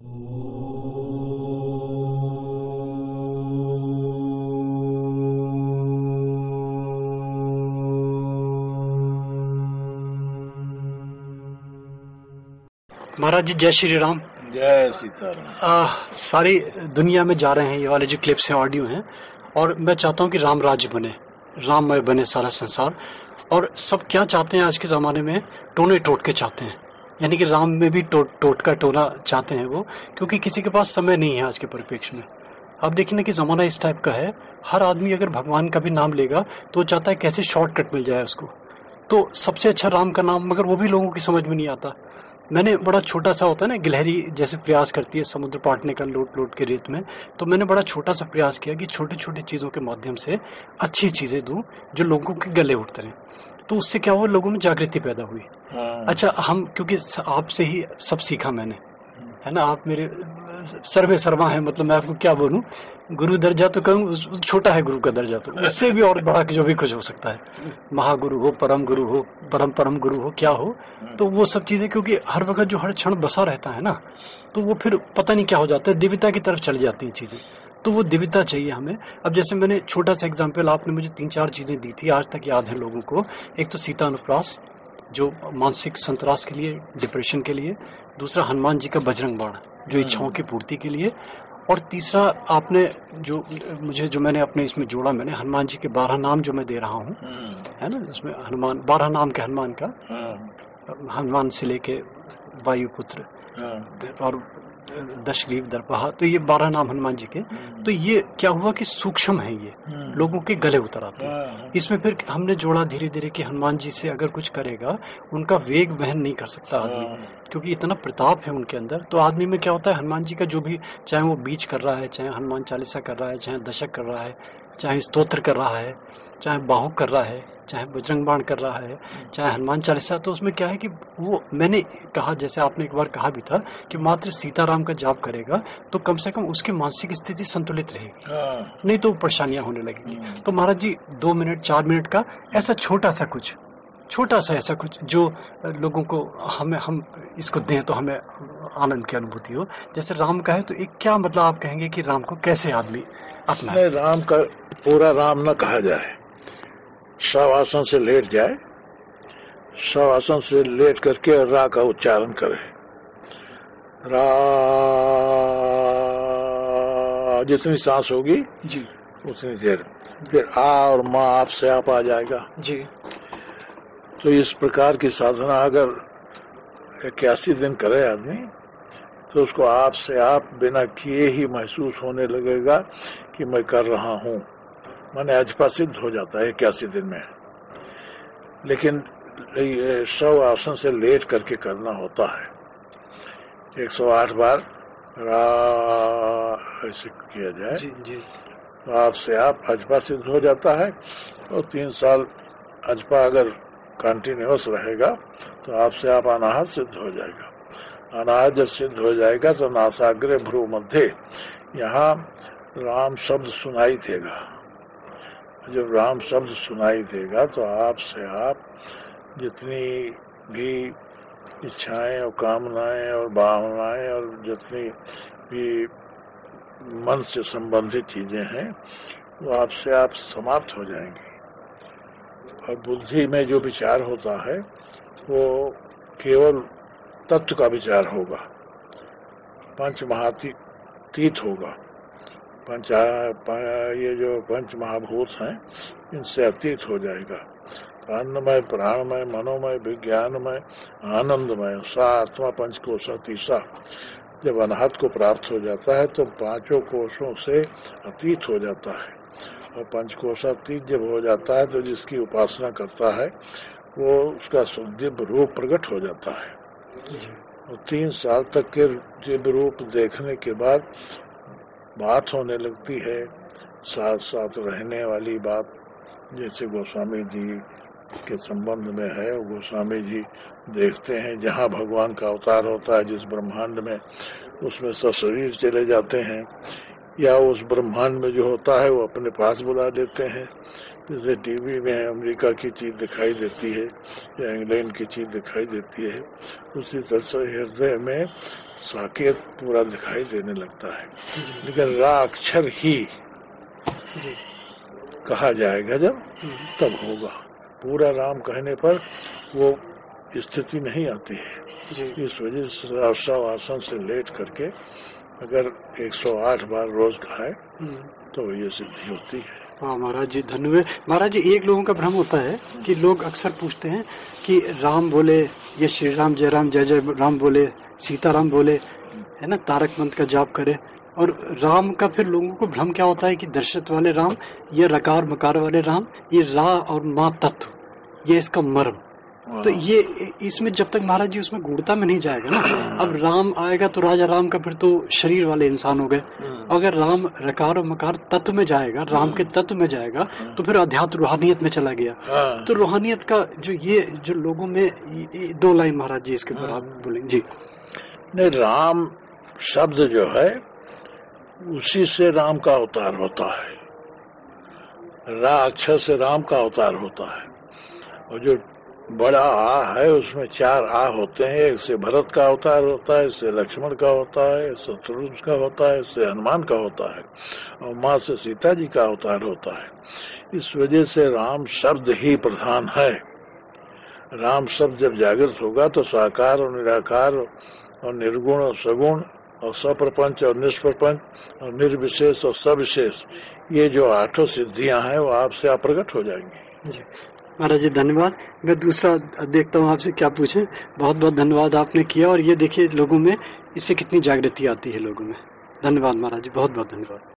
महाराज जी जय श्री राम। जय सीताराम सारी दुनिया में जा रहे हैं ये वाले जो क्लिप्स हैं ऑडियो हैं और मैं चाहता हूँ कि राम राज्य बने राममय बने सारा संसार। और सब क्या चाहते हैं आज के ज़माने में? टोने टोट के चाहते हैं। यानी कि राम में भी टो, टोट का टोना चाहते हैं वो क्योंकि किसी के पास समय नहीं है आज के परिप्रेक्ष्य में। अब देखिए ना कि ज़माना इस टाइप का है। हर आदमी अगर भगवान का भी नाम लेगा तो चाहता है कैसे शॉर्टकट मिल जाए उसको। तो सबसे अच्छा राम का नाम मगर वो भी लोगों की समझ में नहीं आता। मैंने बड़ा छोटा सा होता है ना गिलहरी जैसे प्रयास करती है समुद्र पाटने का लोट लोट के रेत में तो मैंने बड़ा छोटा सा प्रयास किया कि छोटी छोटी चीज़ों के माध्यम से अच्छी चीज़ें दूँ जो लोगों के गले उठते रहें। तो उससे क्या हुआ लोगों में जागृति पैदा हुई। हाँ। अच्छा हम क्योंकि आपसे ही सब सीखा मैंने। है ना आप मेरे सर्वे सर्वा है मतलब मैं आपको क्या बोलूँ? गुरु दर्जा तो कहूँ छोटा है गुरु का दर्जा तो। उससे भी और बड़ा जो भी कुछ हो सकता है। महागुरु हो, परम गुरु हो, परम परम गुरु हो, क्या हो तो वो सब चीज़ें क्योंकि हर वक्त जो हर क्षण बसा रहता है ना तो वो फिर पता नहीं क्या हो जाता है। दिव्यता की तरफ़ चली जाती है चीज़ें। तो वो दिव्यता चाहिए हमें। अब जैसे मैंने छोटा सा एग्ज़ाम्पल आपने मुझे तीन चार चीज़ें दी थी, आज तक याद है लोगों को। एक तो सीता अनुप्रास, जो मानसिक संतरास के लिए डिप्रेशन के लिए। दूसरा हनुमान जी का बजरंग बाण जो इच्छाओं की पूर्ति के लिए। और तीसरा आपने जो मुझे जो मैंने अपने इसमें जोड़ा मैंने हनुमान जी के बारह नाम जो मैं दे रहा हूँ है ना इसमें हनुमान बारह नाम के हनुमान का हनुमान से लेके वायुपुत्र। और दशग्रीव दरपहा तो ये बारह नाम हनुमान जी के। तो ये क्या हुआ कि सूक्ष्म है ये। लोगों के गले उतर आते हैं। इसमें फिर हमने जोड़ा धीरे धीरे कि हनुमान जी से अगर कुछ करेगा उनका वेग वहन नहीं कर सकता आदमी। क्योंकि इतना प्रताप है उनके अंदर। तो आदमी में क्या होता है हनुमान जी का जो भी चाहे वो बीच कर रहा है चाहे हनुमान चालीसा कर रहा है चाहे दशक कर रहा है चाहे स्तोत्र कर रहा है चाहे बाहुक कर रहा है चाहे बजरंग बाण कर रहा है चाहे हनुमान चालीसा तो उसमें क्या है कि वो मैंने कहा जैसे आपने एक बार कहा भी था कि मात्र सीताराम का जाप करेगा तो कम से कम उसकी मानसिक स्थिति संतुलित रहेगी। हाँ। नहीं तो परेशानियाँ होने लगेंगी। हम्म। तो महाराज जी दो मिनट चार मिनट का ऐसा छोटा सा कुछ छोटा सा ऐसा कुछ जो लोगों को हमें हम इसको दें तो हमें आनंद की अनुभूति हो। जैसे राम का है तो एक क्या मतलब आप कहेंगे कि राम को कैसे आदमी अपना राम का पूरा राम न कहा जाए। शव आसन से लेट जाए शव आसन से लेट करके रा का उच्चारण करे। रा जितनी सांस होगी जी। उतनी देर। फिर आ और माँ आप से आप आ जाएगा। जी। तो इस प्रकार की साधना अगर इक्यासी दिन करे आदमी तो उसको आप से आप बिना किए ही महसूस होने लगेगा कि मैं कर रहा हूँ। मैंने अजपा सिद्ध हो जाता है इक्यासी दिन में। लेकिन सौ आसन से लेट करके करना होता है। एक सौ आठ बार ऐसे किया जाए। जी, जी। तो आपसे आप अजपा सिद्ध हो जाता है और तीन साल अजपा अगर कंटिन्यूस रहेगा तो आपसे आप अनाहत सिद्ध हो जाएगा। अनाहत जब सिद्ध हो जाएगा तो नासाग्र भ्रू मध्य यहाँ राम शब्द सुनाई देगा। जब राम शब्द सुनाई देगा तो आपसे आप जितनी भी इच्छाएँ और कामनाएँ और भावनाएँ और जितनी भी मन से संबंधित चीज़ें हैं, वो आपसे आप समाप्त हो जाएँगे। और बुद्धि में जो विचार होता है, वो केवल तत्व का विचार होगा पंच महातीत होगा। पंच ये जो पंच महाभूत हैं इनसे अतीत हो जाएगा। अन्नमय प्राणमय मनोमय विज्ञानमय आनंदमय सा आत्मा पंच कोश तीसरा जब अनाहत को प्राप्त हो जाता है तो पाँचों कोषों से अतीत हो जाता है। और पंचकोशातीत जब हो जाता है तो जिसकी उपासना करता है वो उसका दिव्य रूप प्रकट हो जाता है। और तीन साल तक के दिव्य रूप देखने के बाद बात होने लगती है साथ साथ रहने वाली बात, जैसे गोस्वामी जी के संबंध में है गोस्वामी जी देखते हैं, जहाँ भगवान का अवतार होता है, जिस ब्रह्मांड में, उसमें सब शरीर चले जाते हैं, या उस ब्रह्मांड में जो होता है, वो अपने पास बुला लेते हैं जैसे टीवी में अमेरिका की चीज़ दिखाई देती है या इंग्लैंड की चीज़ दिखाई देती है उसी तरह से हृदय में साकेत पूरा दिखाई देने लगता है। लेकिन रा अक्षर ही कहा जाएगा जब तब होगा। पूरा राम कहने पर वो स्थिति नहीं आती है। इस वजह से आसन से लेट करके अगर 108 बार रोज खाए तो ये सिद्धि होती है। हाँ महाराज जी धन्यवाद महाराज जी, एक लोगों का भ्रम होता है कि लोग अक्सर पूछते हैं कि राम बोले, ये श्री राम जय राम जय जय राम बोले सीता राम बोले, है ना, तारक मंत्र का जाप करे। और राम का फिर लोगों को भ्रम क्या होता है कि दर्शत वाले राम ये रकार मकार वाले राम, ये रा और मा तत्व, ये इसका मर्म। तो ये इसमें जब तक महाराज जी उसमें गुड़ता में नहीं जाएगा ना अब राम आएगा तो राजा राम का फिर तो शरीर वाले इंसान हो गए। अगर राम रकार और मकार तत्व में जाएगा राम के तत्व में जाएगा तो फिर अध्यात्म रूहानियत में चला गया। हाँ। तो रूहानियत का जो ये जो लोगों में ये दो लाइन महाराज जी इसके ऊपर आप बोलेंगे। जी। नहीं राम शब्द जो है उसी से राम का अवतार होता है। रा अक्षर से राम का अवतार होता है। और जो बड़ा आ है, उसमें चार आ होते हैं। एक से भरत का अवतार होता है इससे लक्ष्मण का होता है शत्रुघ्न का होता है इससे हनुमान का होता है और माँ से सीता जी का अवतार होता है। इस वजह से राम शब्द ही प्रधान है। राम शब्द जब जागृत होगा तो साकार और निराकार और निर्गुण और सगुण और सप्रपंच और निष्प्रपंच और निर्विशेष और सविशेष, ये जो आठों सिद्धियाँ हैं, वो आपसे अप्रगट हो जाएँगी। महाराज जी, धन्यवाद। मैं दूसरा देखता हूँ आपसे क्या पूछें। बहुत बहुत धन्यवाद आपने किया और ये देखिए लोगों में इससे कितनी जागृति आती है लोगों में। धन्यवाद महाराज जी, बहुत बहुत धन्यवाद।